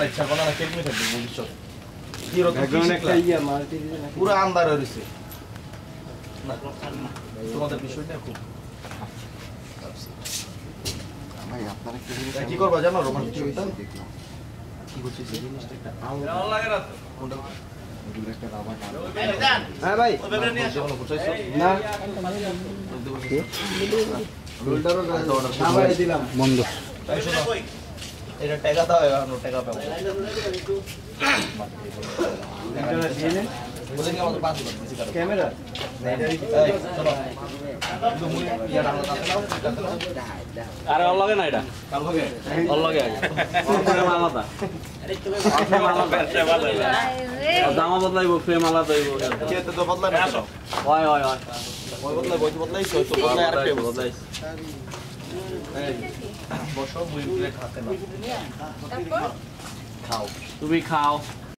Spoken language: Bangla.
লাইট ছাড়বো না কেমনি থাকবে শিখলা? পুরো আন্দার না তোমাদের বিষয়টা খুব ভাই আপনারা কি করবা জানো রোমান বিষয়টা কি করছে জিনিসটা? একটা আঙুল কোনটা হ্যাঁ ভাই। না। দিলাম। বন্ধু। এটা টাকা দাও টাকা পাবো। কি আমাদের পাঁচ ক্যামেরা? নাও। আরে ওর লগে না এটা? ওর লগে? আলাদা। জামা বদলাইব ফ্রেম আলাদা হইব। তো বদলাই হয় হয় হয় বদলাই, বদলাই বদলাই। বদলাই বসো, মুই প্লেট হাতে নাও। খাও। তুমি খাও।